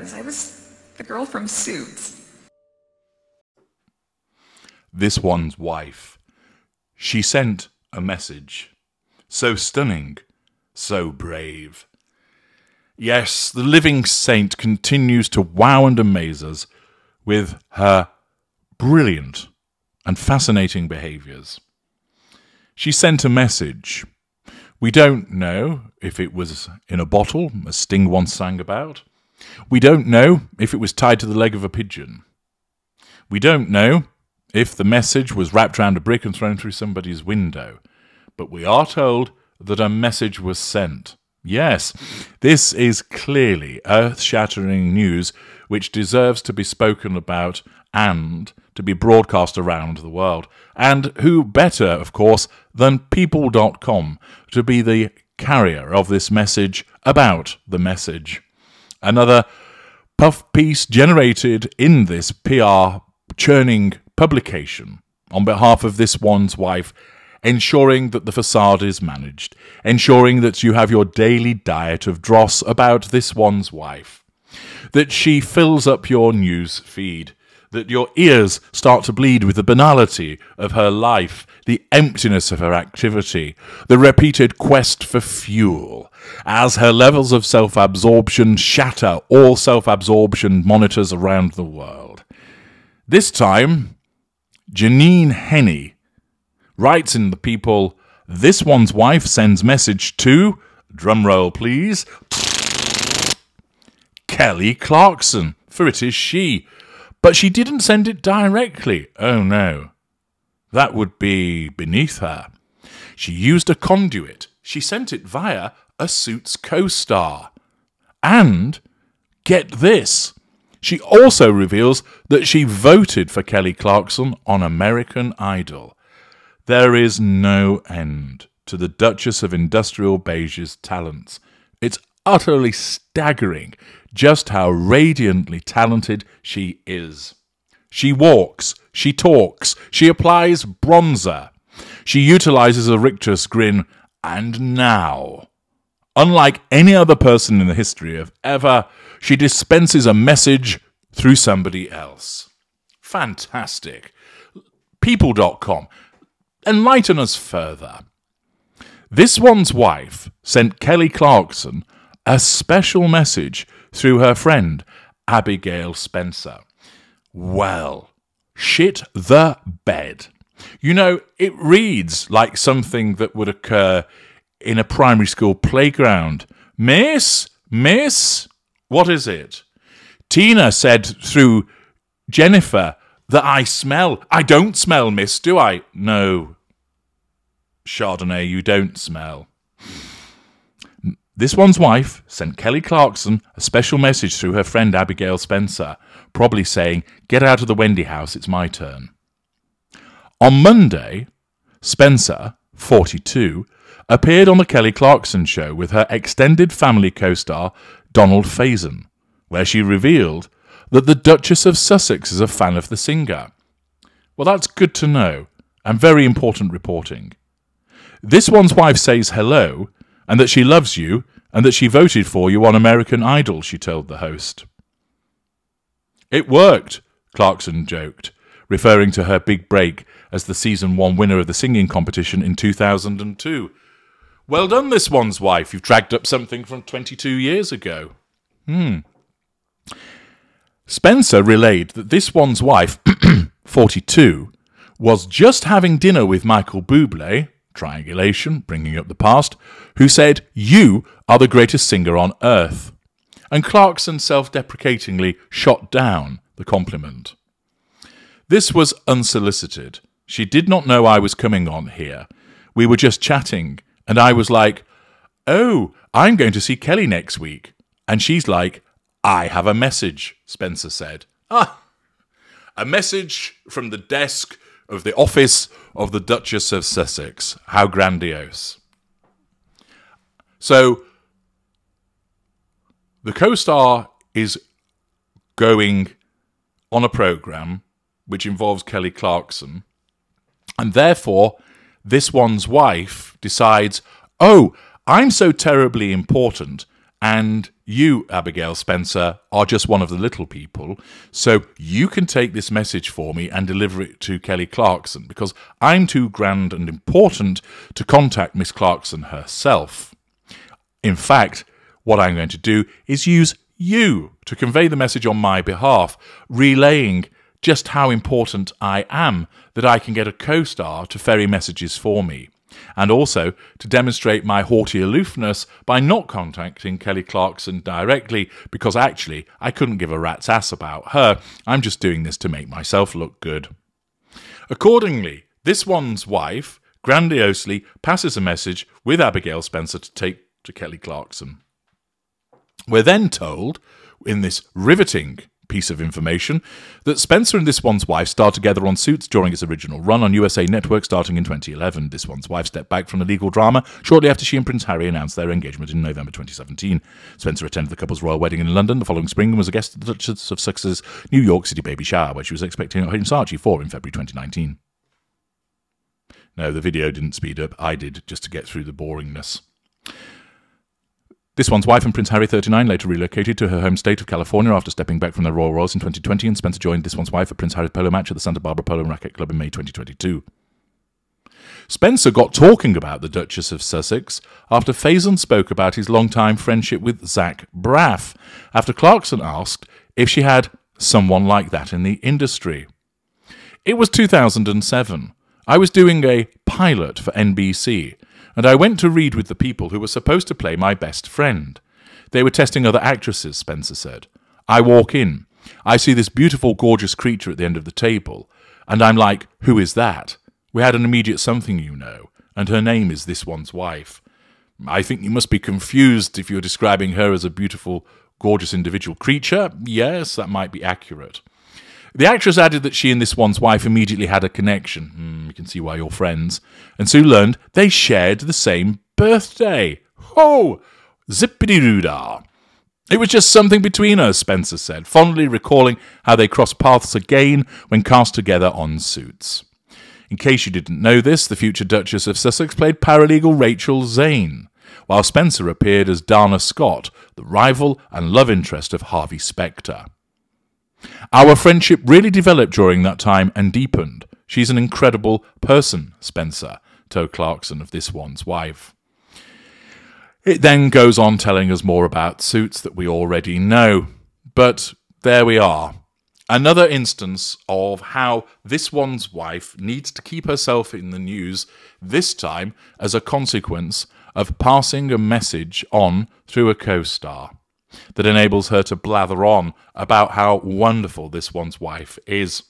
Was. I was the girl from Suits. This one's wife. She sent a message. So stunning, so brave. Yes, the living saint continues to wow and amaze us with her brilliant and fascinating behaviours. She sent a message. We don't know if it was in a bottle, as Sting once sang about. We don't know if it was tied to the leg of a pigeon. We don't know if the message was wrapped round a brick and thrown through somebody's window. But we are told that a message was sent. Yes, this is clearly earth shattering news which deserves to be spoken about and to be broadcast around the world. And who better, of course, than People.com to be the carrier of this message about the message? Another puff piece generated in this PR churning publication on behalf of this one's wife, ensuring that the facade is managed, ensuring that you have your daily diet of dross about this one's wife, that she fills up your news feed, that your ears start to bleed with the banality of her life, the emptiness of her activity, the repeated quest for fuel, as her levels of self absorption shatter all self absorption monitors around the world. This time, Janine Henni writes in The People, this one's wife sends message to, drumroll please, Kelly Clarkson, for it is she. But she didn't send it directly. Oh no. That would be beneath her. She used a conduit. She sent it via a Suits co star. And, get this, she also reveals that she voted for Kelly Clarkson on American Idol. There is no end to the Duchess of Industrial Beige's talents. It's utterly staggering just how radiantly talented she is. She walks, she talks, she applies bronzer, she utilizes a rictus grin, and now, unlike any other person in the history of ever, she dispenses a message through somebody else. Fantastic. People.com. Enlighten us further. This one's wife sent Kelly Clarkson a special message through her friend, Abigail Spencer. Well, shit the bed. You know, it reads like something that would occur in a primary school playground. Miss? Miss? What is it? Tina said through Jennifer that I smell. I don't smell, miss, do I? No. Chardonnay, you don't smell. This one's wife sent Kelly Clarkson a special message through her friend Abigail Spencer, probably saying, Get out of the Wendy house, it's my turn. On Monday, Spencer, 42, appeared on the Kelly Clarkson show with her extended family co star Donald Faison, where she revealed that the Duchess of Sussex is a fan of the singer. Well, that's good to know, and very important reporting. This one's wife says hello and that she loves you, and that she voted for you on American Idol, she told the host. It worked, Clarkson joked, referring to her big break as the season one winner of the singing competition in 2002. Well done, this one's wife. You've dragged up something from 22 years ago. Hmm. Spencer relayed that this one's wife, 42, was just having dinner with Michael Bublé, triangulation, bringing up the past, who said, You are the greatest singer on earth. And Clarkson self deprecatingly shot down the compliment. This was unsolicited. She did not know I was coming on here. We were just chatting, and I was like, Oh, I'm going to see Kelly next week. And she's like, I have a message, Spencer said. Ah, a message from the desk of the office of the Duchess of Sussex. How grandiose. So, the co star is going on a program which involves Kelly Clarkson, and therefore, this one's wife decides, oh, I'm so terribly important, And you, Abigail Spencer, are just one of the little people. So you can take this message for me and deliver it to Kelly Clarkson because I'm too grand and important to contact Miss Clarkson herself. In fact, what I'm going to do is use you to convey the message on my behalf, relaying just how important I am that I can get a co star to ferry messages for me and also to demonstrate my haughty aloofness by not contacting Kelly Clarkson directly because actually I couldn't give a rat's ass about her. I'm just doing this to make myself look good. Accordingly, this one's wife grandiosely passes a message with Abigail Spencer to take to Kelly Clarkson. We're then told in this riveting piece of information that Spencer and This One's Wife starred together on Suits during its original run on USA Network starting in 2011. This One's Wife stepped back from the legal drama shortly after she and Prince Harry announced their engagement in November 2017. Spencer attended the couple's royal wedding in London the following spring and was a guest at the Duchess of Sussex's New York City baby shower, where she was expecting Prince Archie for in February 2019. No, the video didn't speed up. I did, just to get through the boringness. This one's wife and Prince Harry, 39, later relocated to her home state of California after stepping back from the Royal Royals in 2020, and Spencer joined this one's wife at Prince Harry's polo match at the Santa Barbara Polo and Racket Club in May 2022. Spencer got talking about the Duchess of Sussex after Faison spoke about his long-time friendship with Zach Braff, after Clarkson asked if she had someone like that in the industry. It was 2007. I was doing a pilot for NBC, and I went to read with the people who were supposed to play my best friend. They were testing other actresses, Spencer said. I walk in. I see this beautiful, gorgeous creature at the end of the table, and I'm like, who is that? We had an immediate something, you know, and her name is this one's wife. I think you must be confused if you're describing her as a beautiful, gorgeous individual creature. Yes, that might be accurate. The actress added that she and this one's wife immediately had a connection. Hmm, you can see why you're friends. And soon learned they shared the same birthday. Ho! Zippity doo It was just something between us, Spencer said, fondly recalling how they crossed paths again when cast together on Suits. In case you didn't know this, the future Duchess of Sussex played paralegal Rachel Zane, while Spencer appeared as Dana Scott, the rival and love interest of Harvey Specter. Our friendship really developed during that time and deepened. She's an incredible person, Spencer told Clarkson of this one's wife. It then goes on telling us more about suits that we already know. But there we are. Another instance of how this one's wife needs to keep herself in the news, this time as a consequence of passing a message on through a co star that enables her to blather on about how wonderful this one's wife is.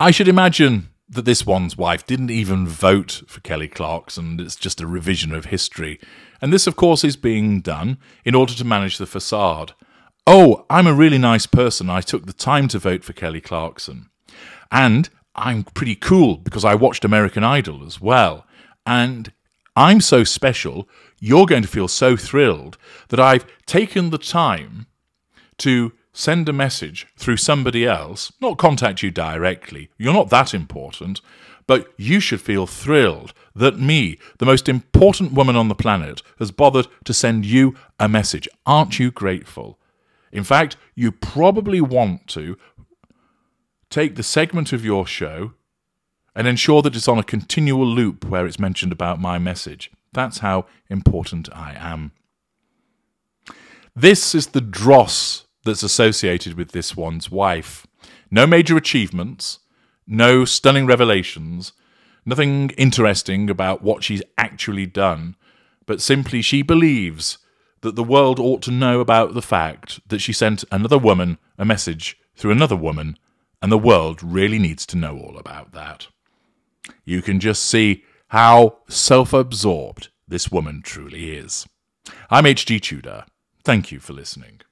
I should imagine that this one's wife didn't even vote for Kelly Clarkson, it's just a revision of history. And this, of course, is being done in order to manage the facade. Oh, I'm a really nice person. I took the time to vote for Kelly Clarkson. And I'm pretty cool because I watched American Idol as well. And I'm so special you're going to feel so thrilled that I've taken the time to send a message through somebody else, not contact you directly. You're not that important, but you should feel thrilled that me, the most important woman on the planet, has bothered to send you a message. Aren't you grateful? In fact, you probably want to take the segment of your show and ensure that it's on a continual loop where it's mentioned about my message. That's how important I am. This is the dross that's associated with this one's wife. No major achievements, no stunning revelations, nothing interesting about what she's actually done, but simply she believes that the world ought to know about the fact that she sent another woman a message through another woman, and the world really needs to know all about that. You can just see how self absorbed this woman truly is. I'm H.G. Tudor. Thank you for listening.